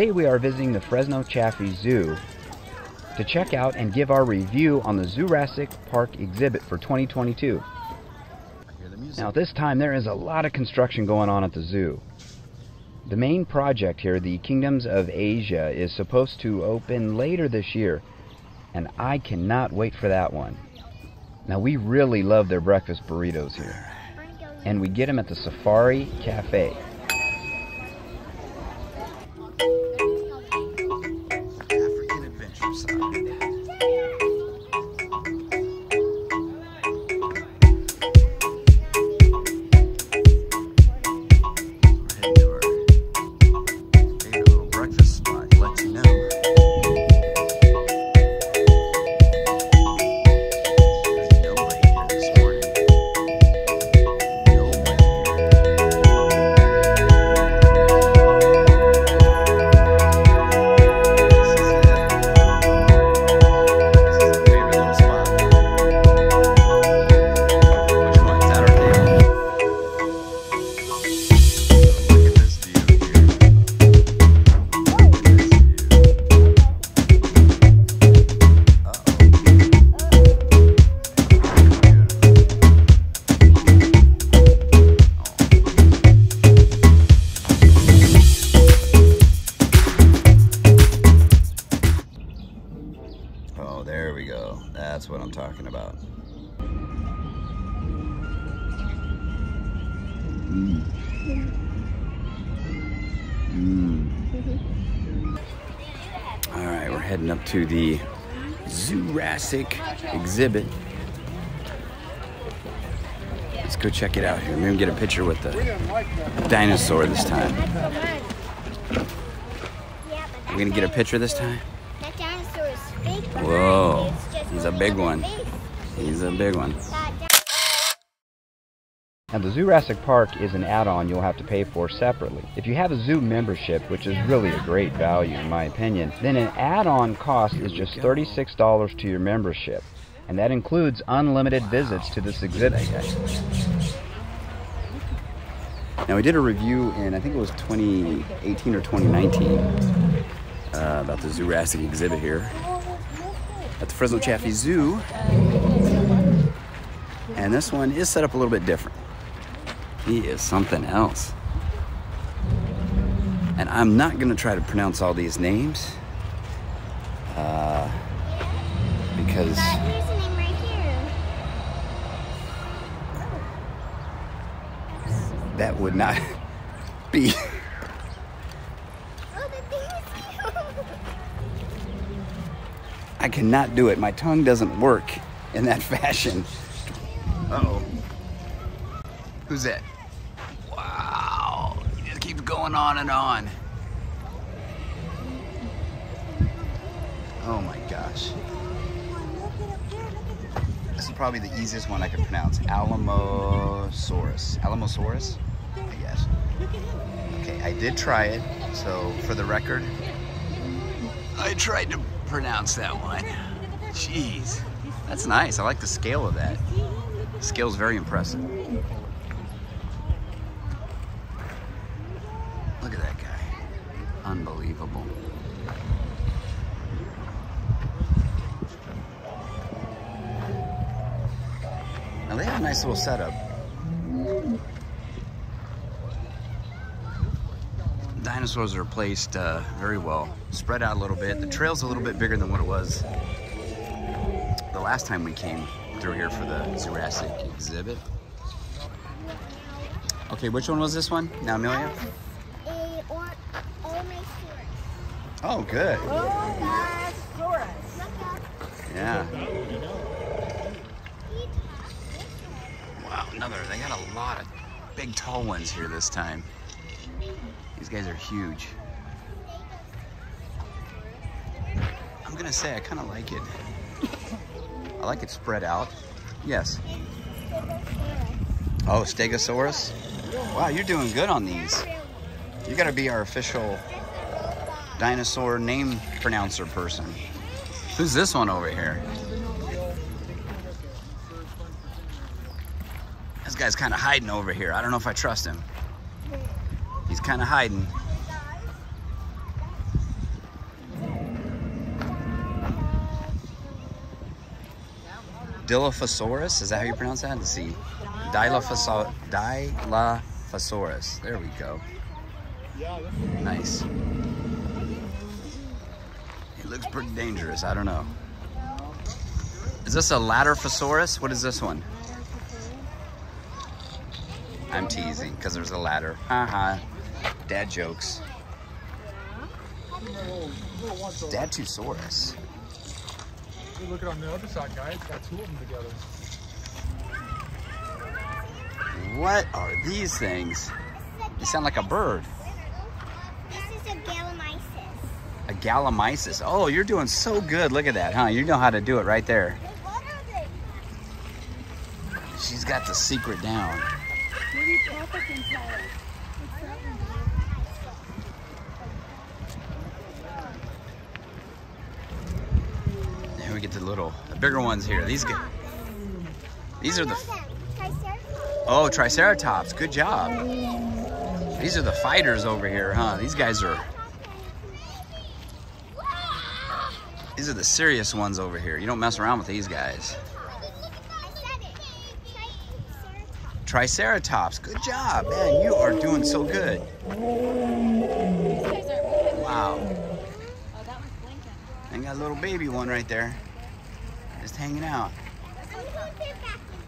Today we are visiting the Fresno Chaffee Zoo to check out and give our review on the Zoorassic Park exhibit for 2022. Now at this time there is a lot of construction going on at the zoo. The main project here, the Kingdoms of Asia, is supposed to open later this year, and I cannot wait for that one. Now we really love their breakfast burritos here, and we get them at the Safari Cafe. Mm. Mm. All right, we're heading up to the Jurassic exhibit. Let's go check it out here. Maybe get a picture with the dinosaur this time. We're gonna get a picture this time. That dinosaur is fake. Whoa, he's a big one. He's a big one. Now the Zoorassic Park is an add-on you'll have to pay for separately. If you have a zoo membership, which is really a great value in my opinion, then an add-on cost is just $36 to your membership. And that includes unlimited visits to this exhibit. Now we did a review in I think it was 2018 or 2019 uh, about the Zourassic exhibit here at the Fresno Chaffee Zoo, and this one is set up a little bit different. He is something else, and I'm not gonna try to pronounce all these names uh, because But here's a name right here. that would not be. Oh, the thing is I cannot do it. My tongue doesn't work in that fashion. Who's that? Wow. He just keeps going on and on. Oh my gosh. This is probably the easiest one I could pronounce. Alamosaurus. Alamosaurus? I guess. Okay, I did try it. So for the record, I tried to pronounce that one. Jeez. That's nice. I like the scale of that. The scale's very impressive. Look at that guy. Unbelievable. Now they have a nice little setup. Dinosaurs are placed uh, very well, spread out a little bit. The trail's a little bit bigger than what it was the last time we came through here for the Jurassic exhibit. Okay, which one was this one? Now, Amelia? a or Olmesaurus. Oh, good. Oh, Olmesaurus. Yeah. Wow, another. They got a lot of big, tall ones here this time. These guys are huge. I'm gonna say I kind of like it. I like it spread out. Yes. Oh, Stegosaurus. Wow, you're doing good on these. You gotta be our official dinosaur name pronouncer person. Who's this one over here? This guy's kind of hiding over here. I don't know if I trust him. He's kind of hiding. Dilophosaurus, is that how you pronounce that? Let's see. Dilophosaurus. Dilophosaurus. There we go. Nice. Looks pretty dangerous. I don't know. Is this a Ladderphosaurus? What is this one? I'm teasing because there's a ladder. Haha. Dad jokes. Dad Tusaurus. Hey, Look at on the other side, guys. Got two of them together. What are these things? They sound like a bird. This is a Gallimimus. A Gallimimus. Oh, you're doing so good. Look at that, huh? You know how to do it right there. She's got the secret down. Here we get the little, the bigger ones here. These get, these are the, oh, Triceratops. Good job. These are the fighters over here, huh? These guys are, these are the serious ones over here. You don't mess around with these guys. Triceratops. Good job, man. You are doing so good. Wow. And got a little baby one right there. Just hanging out.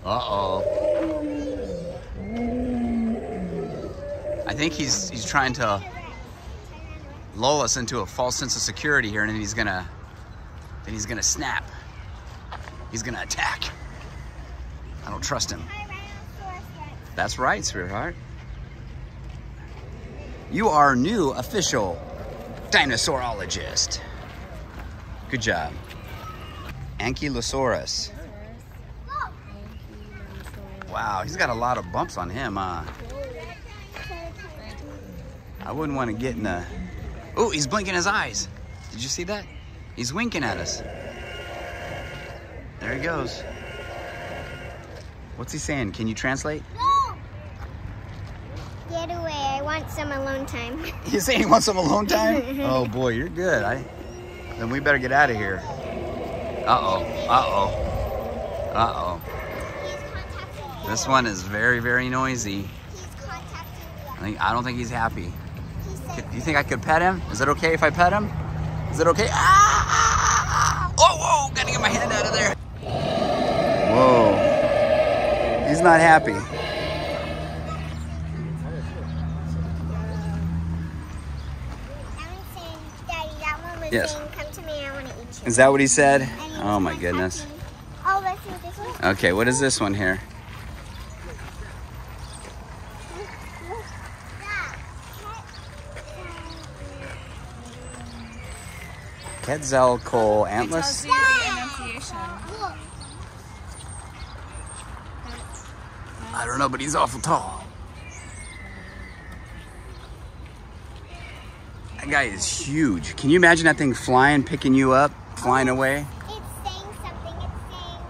Uh-oh. I think he's he's trying to lull us into a false sense of security here, and he's gonna then he's gonna snap. He's gonna attack. I don't trust him. That's right, sweetheart. You are new official dinosaurologist. Good job. Ankylosaurus. Wow, he's got a lot of bumps on him, huh? I wouldn't want to get in a... Oh, he's blinking his eyes. Did you see that? He's winking at us. There he goes. What's he saying? Can you translate? No! Get away. I want some alone time. He's saying he wants some alone time? oh boy, you're good. I then we better get out of here. Uh-oh. Uh-oh. Uh-oh. This one is very, very noisy. He's contacting I think I don't think he's happy. Do you think I could pet him? Is it okay if I pet him? Is it okay? Ah! ah, ah. Oh, whoa! Gotta get my hand out of there. Whoa. He's not happy. that one's saying, Daddy, that one was Yes. saying, come to me, I want to eat you. Is that what he said? Oh my goodness. Oh, let's see this one. Okay, what is this one here? Quetzalcoatl antlers? you the enunciation. I don't know, but he's awful tall. That guy is huge. Can you imagine that thing flying, picking you up, flying oh, away? it's saying something. It's saying,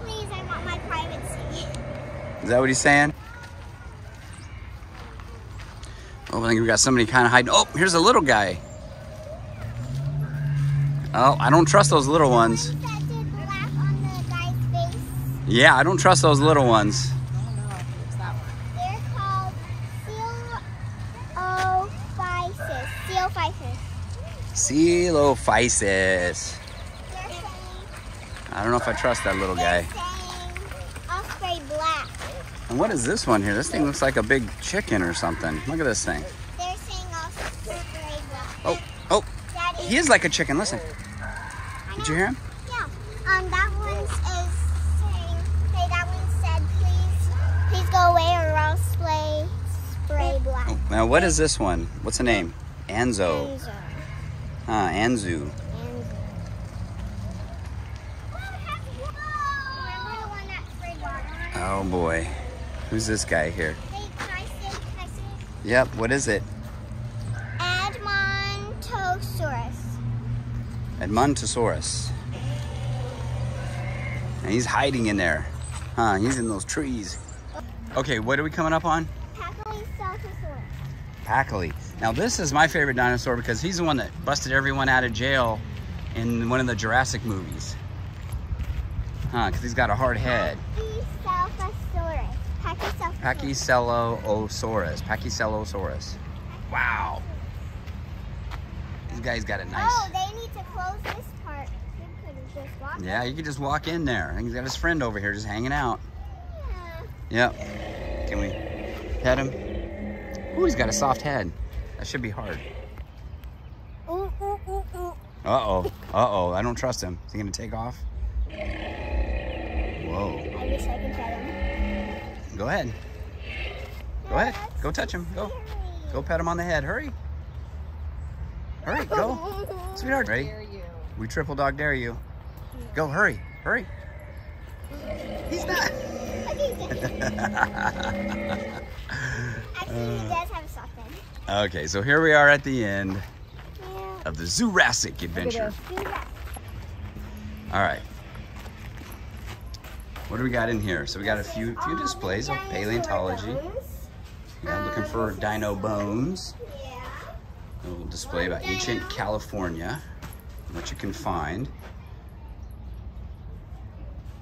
please, I want my privacy. Is that what he's saying? Oh, I think we got somebody kind of hiding. Oh, here's a little guy. Oh, I don't trust those little ones. That did laugh on the guy's face. Yeah, I don't trust those little ones. What's that one? They're called Coelophysis. Coelophysis. Coelophysis. I don't know if I trust that little guy. they're saying black. And what is this one here? This thing looks like a big chicken or something. Look at this thing. They're saying Osprey black. Oh, oh, he is like a chicken. Listen. Did you hear him? Yeah. Um, that one is saying, hey, that one said, please, please go away or else spray, spray black. Oh, now what is this one? What's the name? Anzo. Anzo. Ah, Anzu. Anzo. Remember the one that sprayed water? Oh boy. Who's this guy here? Hey, can I say, can I say? Yep, what is it? Edmontosaurus. Edmontosaurus. And he's hiding in there. Huh, he's in those trees. Okay, what are we coming up on? Pachycephalosaurus. Now this is my favorite dinosaur because he's the one that busted everyone out of jail in one of the Jurassic movies. Huh, because he's got a hard head. Pachycephalosaurus. Pachycephalosaurus. Pachycelosaurus. Wow. This guy's got a nice. Oh, they need to close this part. You could just walked. Yeah, you could just walk in there. And he's got his friend over here just hanging out. Yeah. Yep. Can we pet him? Ooh, he's got a soft head. That should be hard. Uh-oh. Uh-oh. I don't trust him. Is he going to take off? Whoa. I wish I could pet him. Go ahead. Go ahead. Go touch him. Go. Go pet him on the head. Hurry. Hurry. Go. Sweetheart. Ready? We triple dog dare you. Go. Hurry. Hurry. He's not. Actually, he does have a soft head. Okay, so here we are at the end Yeah. of the Jurassic adventure. All right. What do we got in here? So we got a few few um, displays of paleontology. Yeah, looking for um, dino bones. A little display about ancient California, what you can find.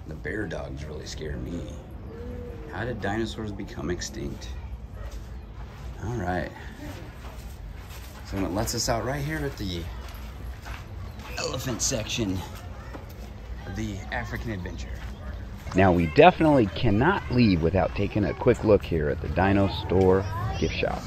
The bear dogs really scare me. How did dinosaurs become extinct? All right. So it lets us out right here at the elephant section of the African adventure. Now we definitely cannot leave without taking a quick look here at the Dino Store gift shop.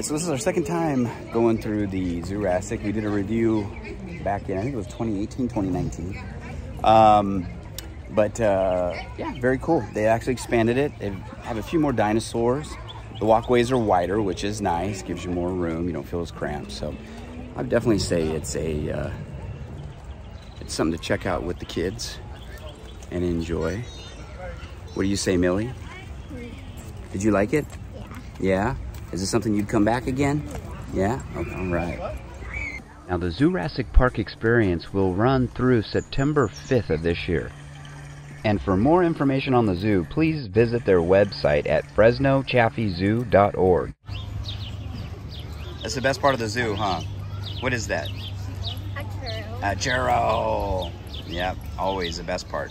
Right, so this is our second time going through the Jurassic. We did a review back in, I think it was 2018, 2019. Um, but uh, yeah, very cool. They actually expanded it. They have a few more dinosaurs. The walkways are wider, which is nice. Gives you more room. You don't feel as cramped. So I'd definitely say it's a uh, it's something to check out with the kids and enjoy. What do you say, Millie? Did you like it? Yeah. Yeah. Is this something you'd come back again? Yeah? Okay, all right. Now the Zoorassic Park experience will run through September 5th of this year. And for more information on the zoo, please visit their website at fresnochaffeezoo.org. That's the best part of the zoo, huh? What is that? A turtle. A churro. Yep, always the best part.